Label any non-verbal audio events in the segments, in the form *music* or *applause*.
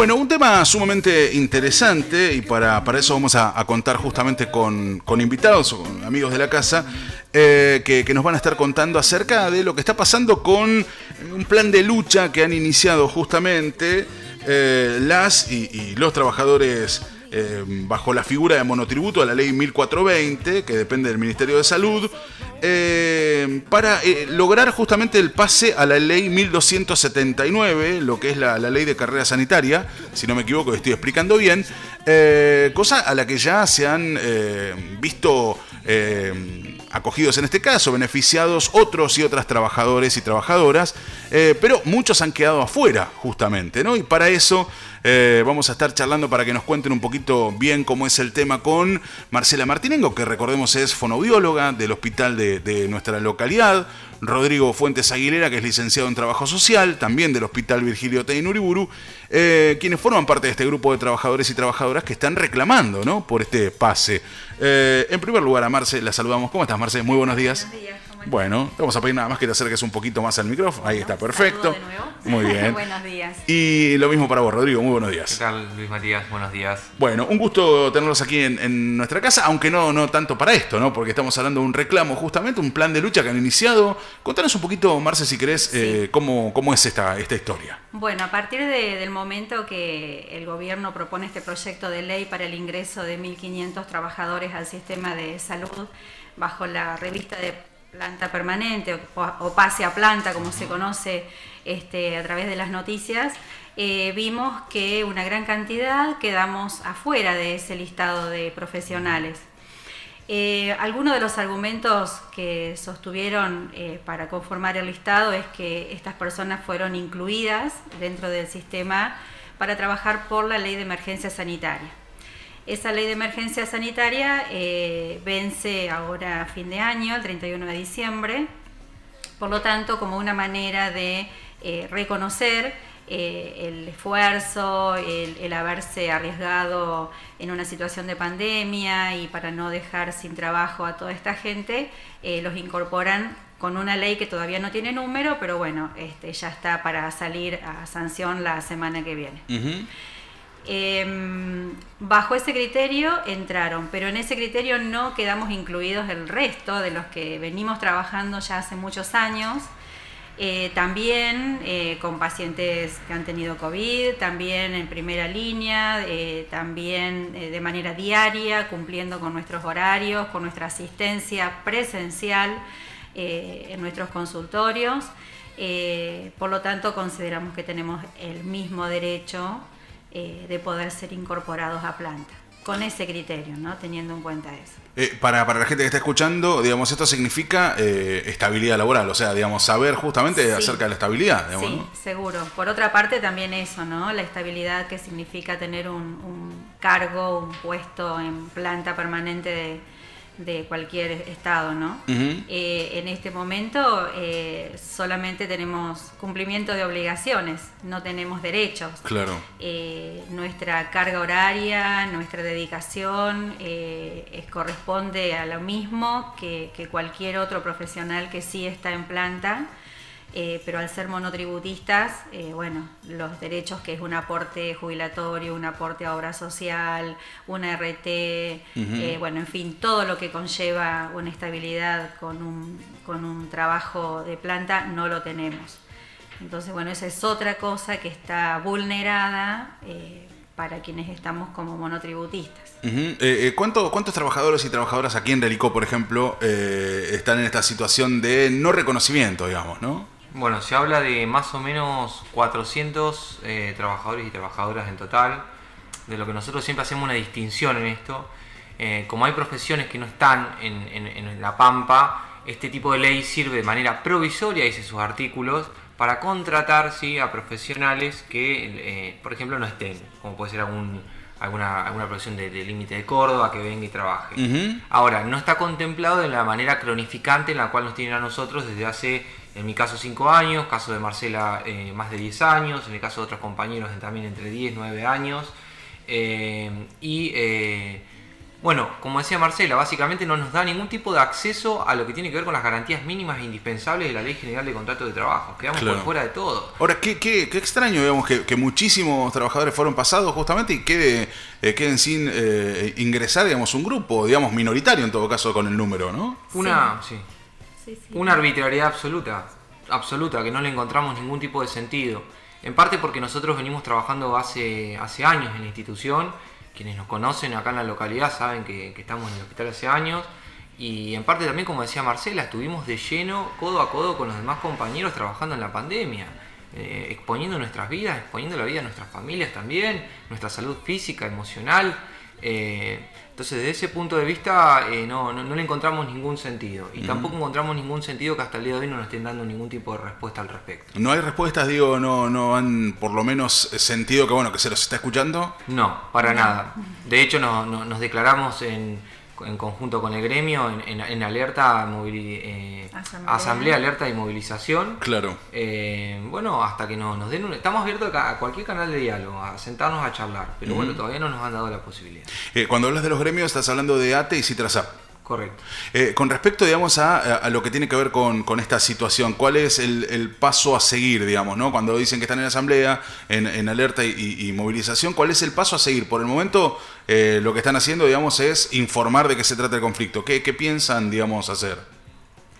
Bueno, un tema sumamente interesante y para, para eso vamos a, contar justamente con, invitados o con amigos de la casa eh, que, nos van a estar contando acerca de lo que está pasando con un plan de lucha que han iniciado justamente eh, las y los trabajadores eh, bajo la figura de monotributo a la ley 1420, que depende del Ministerio de Salud, eh, para eh, lograr justamente el pase a la ley 1279, lo que es la, ley de carrera sanitaria, si no me equivoco, estoy explicando bien, cosa a la que ya se han visto acogidos en este caso, beneficiados otros y otras trabajadores y trabajadoras, pero muchos han quedado afuera justamente, ¿no? Y para eso eh, vamos a estar charlando para que nos cuenten un poquito bien cómo es el tema con Marcela Martinengo, que recordemos es fonobióloga del hospital de, nuestra localidad. Rodrigo Fuentes Aguilera, que es licenciado en Trabajo Social, también del Hospital Virgilio Teinuriburu, eh, quienes forman parte de este grupo de trabajadores y trabajadoras que están reclamando ¿no? por este pase. Eh, en primer lugar, a Marce la saludamos. ¿Cómo estás, Marce? Muy buenos días. Buenos días. Bueno, te vamos a pedir nada más que te acerques un poquito más al micrófono. Ahí está, perfecto. De nuevo. Muy *laughs* bien. buenos días. Y lo mismo para vos, Rodrigo. Muy buenos días. ¿Qué tal, Luis Matías? Buenos días. Bueno, un gusto tenerlos aquí en, nuestra casa, aunque no, no tanto para esto, ¿no? Porque estamos hablando de un reclamo, justamente, un plan de lucha que han iniciado. Contanos un poquito, Marce, si querés, eh, cómo, cómo es esta, esta historia. Bueno, a partir del momento que el gobierno propone este proyecto de ley para el ingreso de 1.500 trabajadores al sistema de salud bajo la revista de planta permanente o, pase a planta, como se conoce este, a través de las noticias, eh, vimos que una gran cantidad quedamos afuera de ese listado de profesionales. Eh, algunos de los argumentos que sostuvieron eh, para conformar el listado es que estas personas fueron incluidas dentro del sistema para trabajar por la ley de emergencia sanitaria. Esa ley de emergencia sanitaria eh, vence ahora a fin de año, el 31 de diciembre, por lo tanto, como una manera de eh, reconocer eh, el esfuerzo, el, haberse arriesgado en una situación de pandemia y para no dejar sin trabajo a toda esta gente, los incorporan con una ley que todavía no tiene número, pero bueno, este, ya está para salir a sanción la semana que viene. Em, bajo ese criterio entraron, pero en ese criterio no quedamos incluidos el resto de los que venimos trabajando ya hace muchos años, eh, también eh, con pacientes que han tenido COVID, también en primera línea, eh, también de manera diaria, cumpliendo con nuestros horarios, con nuestra asistencia presencial en nuestros consultorios. por lo tanto, consideramos que tenemos el mismo derecho eh, de poder ser incorporados a planta. Con ese criterio, ¿no? Teniendo en cuenta eso. Eh, para, para, la gente que está escuchando, digamos, esto significa eh, estabilidad laboral, o sea, digamos, saber justamente acerca de la estabilidad. sí, seguro. Por otra parte, también eso, ¿no? La estabilidad que significa tener un, un cargo, un puesto en planta permanente de, de cualquier estado, ¿no? Eh, en este momento eh, solamente tenemos cumplimiento de obligaciones, no tenemos derechos. Claro. Eh, nuestra carga horaria, nuestra dedicación corresponde a lo mismo que, que cualquier otro profesional que sí está en planta. Eh, pero al ser monotributistas, eh, bueno, los derechos que es un aporte jubilatorio, un aporte a obra social, una RT, eh, bueno, en fin, todo lo que conlleva una estabilidad con un, con un trabajo de planta, no lo tenemos. Entonces, bueno, esa es otra cosa que está vulnerada para quienes estamos como monotributistas. ¿Cuántos trabajadores y trabajadoras aquí en Relicó, por ejemplo, están en esta situación de no reconocimiento, digamos, no? Bueno, se habla de más o menos 400 eh, trabajadores y trabajadoras en total, de lo que nosotros siempre hacemos una distinción en esto. Eh, como hay profesiones que no están en, la Pampa, este tipo de ley sirve de manera provisoria, dice sus artículos, para contratar ¿sí? a profesionales que, eh, por ejemplo, no estén, como puede ser algún, alguna, alguna profesión de, límite de Córdoba que venga y trabaje. Ahora, no está contemplado de la manera cronificante en la cual nos tienen a nosotros desde hace en mi caso 5 años, caso de Marcela eh, más de 10 años, en el caso de otros compañeros también entre 10 y 9 años. Eh, y eh, Bueno, como decía Marcela, básicamente no nos da ningún tipo de acceso a lo que tiene que ver con las garantías mínimas e indispensables de la Ley General de Contrato de Trabajo. Quedamos por fuera de todo. Ahora, qué, qué, qué extraño, digamos, que, muchísimos trabajadores fueron pasados justamente y quede, eh, queden sin eh, ingresar, digamos, un grupo, digamos, minoritario en todo caso con el número, ¿no? Una, sí. Una arbitrariedad absoluta, absoluta, que no le encontramos ningún tipo de sentido. En parte porque nosotros venimos trabajando hace, hace años en la institución quienes nos conocen acá en la localidad saben que, estamos en el hospital hace años. Y en parte también, como decía Marcela, estuvimos de lleno, codo a codo con los demás compañeros trabajando en la pandemia, eh, exponiendo nuestras vidas, exponiendo la vida de nuestras familias también, nuestra salud física, emocional. Eh, entonces, desde ese punto de vista, eh, no, no, le encontramos ningún sentido. Y tampoco encontramos ningún sentido que hasta el día de hoy no nos estén dando ningún tipo de respuesta al respecto. ¿No hay respuestas, digo, no, no han por lo menos sentido que, bueno, que se los está escuchando? No, para nada. De hecho, nos declaramos en en conjunto con el gremio en, alerta, eh, asamblea. alerta y movilización. Claro. Eh, bueno, hasta que no, nos den un, Estamos abiertos a cualquier canal de diálogo, a sentarnos a charlar, pero bueno, todavía no nos han dado la posibilidad. Eh, cuando hablas de los gremios, estás hablando de ATE y Citrasap. Correcto. Eh, con respecto, digamos, a, lo que tiene que ver con, esta situación, ¿cuál es el, paso a seguir, digamos, ¿no? Cuando dicen que están en asamblea, en, alerta y, movilización, ¿cuál es el paso a seguir? Por el momento, eh, lo que están haciendo, digamos, es informar de qué se trata el conflicto. ¿Qué, piensan, digamos, hacer?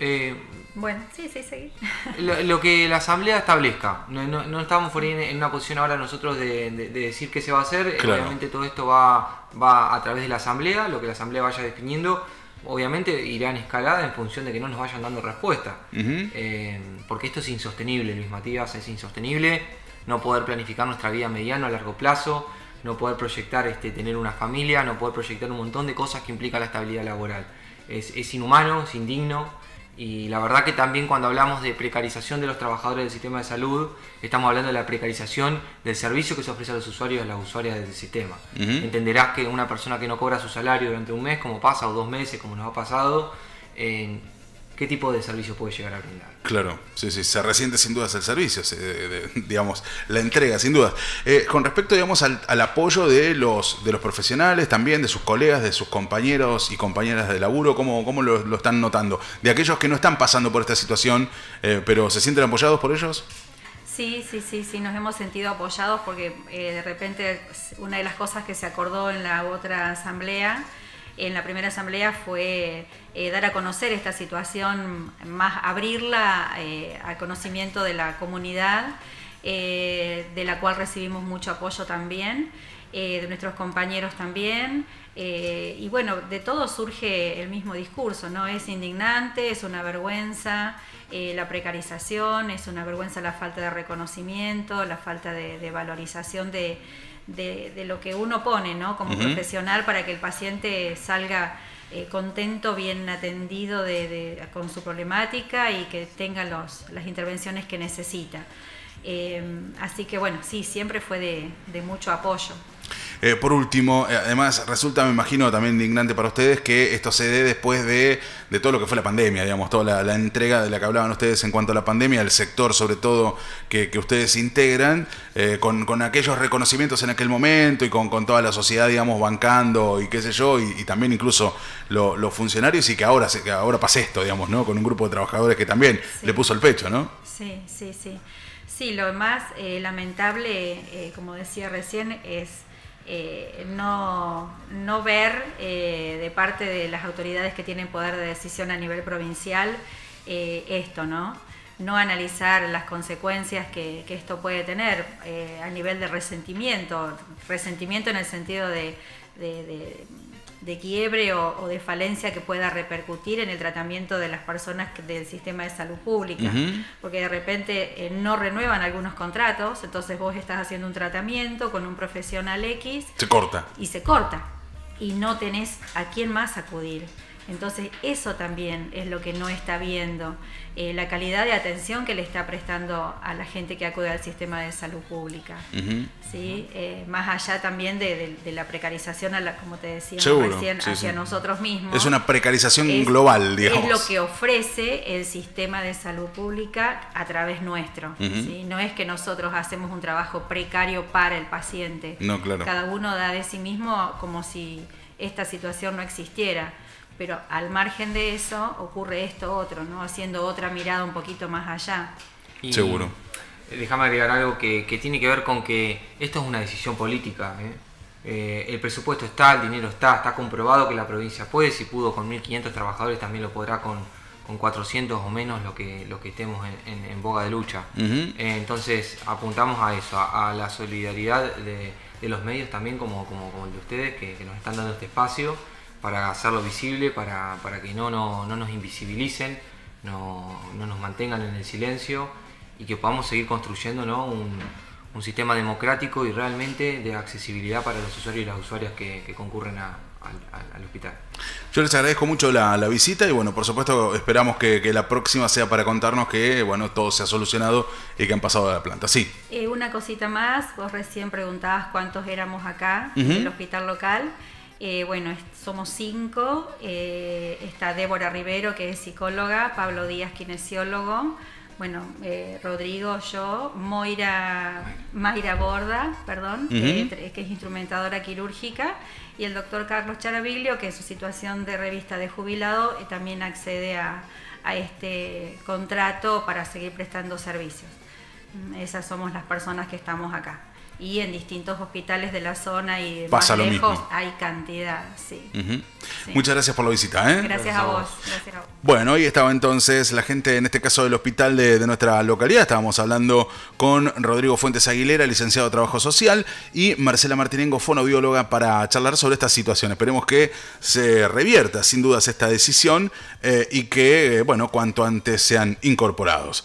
Eh, bueno, sí, sí, seguir. *laughs* Lo, que la asamblea establezca. No, estamos por en, una posición ahora nosotros de, decir qué se va a hacer. Obviamente todo esto va, va a través de la asamblea, lo que la asamblea vaya definiendo obviamente irá en escalada en función de que no nos vayan dando respuesta. Eh, porque esto es insostenible, Luis Matías, es insostenible no poder planificar nuestra vida mediano a largo plazo, no poder proyectar este, tener una familia, no poder proyectar un montón de cosas que implica la estabilidad laboral. Es, es inhumano, es indigno y la verdad que también cuando hablamos de precarización de los trabajadores del sistema de salud, estamos hablando de la precarización del servicio que se ofrece a los usuarios y a las usuarias del sistema. Entenderás que una persona que no cobra su salario durante un mes, como pasa, o dos meses, como nos ha pasado, qué tipo de servicio puede llegar a brindar. Claro, sí, sí, se resiente sin dudas el servicio, digamos, la entrega, sin dudas. Eh, con respecto, digamos, al, apoyo de los, de los profesionales, también de sus colegas, de sus compañeros y compañeras de laburo, ¿cómo, cómo lo, están notando? De aquellos que no están pasando por esta situación, eh, pero ¿se sienten apoyados por ellos? Sí, sí, sí, sí, nos hemos sentido apoyados porque eh, de repente una de las cosas que se acordó en la otra asamblea en la primera asamblea fue eh, dar a conocer esta situación, más abrirla eh, al conocimiento de la comunidad, eh, de la cual recibimos mucho apoyo también, de nuestros compañeros también. y bueno, de todo surge el mismo discurso, ¿no? Es indignante, es una vergüenza la precarización, es una vergüenza la falta de reconocimiento, la falta de valorización de de, lo que uno pone ¿no? como profesional para que el paciente salga eh, contento, bien atendido de, con su problemática y que tenga los, las intervenciones que necesita. Eh, así que bueno, sí, siempre fue de mucho apoyo. Eh, por último, eh, además resulta, me imagino, también indignante para ustedes que esto se dé después de, todo lo que fue la pandemia, digamos, toda la, entrega de la que hablaban ustedes en cuanto a la pandemia, el sector sobre todo que, ustedes integran, eh, con, aquellos reconocimientos en aquel momento y con, toda la sociedad, digamos, bancando y qué sé yo, y, también incluso los funcionarios y que ahora, que ahora pase esto, digamos, ¿no? Con un grupo de trabajadores que también le puso el pecho, ¿no? Sí, sí, sí. Sí, lo más lamentable, como decía recién, es eh, no, no, ver eh, de parte de las autoridades que tienen poder de decisión a nivel provincial eh, esto, ¿no? No analizar las consecuencias que, esto puede tener a nivel de resentimiento, resentimiento en el sentido de quiebre o, de falencia que pueda repercutir en el tratamiento de las personas del sistema de salud pública. Porque de repente eh, no renuevan algunos contratos, entonces vos estás haciendo un tratamiento con un profesional X. Se corta. Y se corta. Y no tenés a quién más acudir. Entonces eso también es lo que no está viendo, eh, la calidad de atención que le está prestando a la gente que acude al sistema de salud pública. ¿sí? Eh, más allá también de, la precarización, a la, como te decía recién, hacia nosotros mismos. Es una precarización global, digamos. Es lo que ofrece el sistema de salud pública a través nuestro. No es que nosotros hacemos un trabajo precario para el paciente. No, claro. Cada uno da de sí mismo como si esta situación no existiera. Pero al margen de eso ocurre esto otro, ¿no? Haciendo otra mirada un poquito más allá. Seguro. Déjame agregar algo que, tiene que ver con que esto es una decisión política. ¿eh? Eh, el presupuesto está, el dinero está, está comprobado que la provincia puede, si pudo con 1.500 trabajadores también lo podrá con, con 400 o menos lo que, lo que estemos en, boga de lucha. Eh, entonces apuntamos a eso, a, la solidaridad de, los medios también como, como, como el de ustedes que, nos están dando este espacio para hacerlo visible, para, para que no, no, no nos invisibilicen, no, no nos mantengan en el silencio y que podamos seguir construyendo un, sistema democrático y realmente de accesibilidad para los usuarios y las usuarias que, concurren al, hospital. Yo les agradezco mucho la, visita y bueno, por supuesto esperamos que, la próxima sea para contarnos que bueno todo se ha solucionado y que han pasado a la planta. Sí. Eh, una cosita más, vos recién preguntabas cuántos éramos acá en el hospital local. Eh, bueno, somos cinco. Eh, está Débora Rivero, que es psicóloga, Pablo Díaz, kinesiólogo, bueno, eh, Rodrigo, yo, Moira, Mayra Borda, perdón, que, es instrumentadora quirúrgica, y el doctor Carlos Charaviglio, que en su situación de revista de jubilado también accede a, a este contrato para seguir prestando servicios. Esas somos las personas que estamos acá y en distintos hospitales de la zona y más lejos hay cantidad, sí. Muchas gracias por la visita. ¿eh? Gracias, a vos. Bueno, hoy estaba entonces la gente, en este caso del hospital de, nuestra localidad, estábamos hablando con Rodrigo Fuentes Aguilera, licenciado de Trabajo Social, y Marcela Martinengo, fonobióloga, para charlar sobre esta situación. Esperemos que se revierta sin dudas esta decisión eh, y que, bueno, cuanto antes sean incorporados.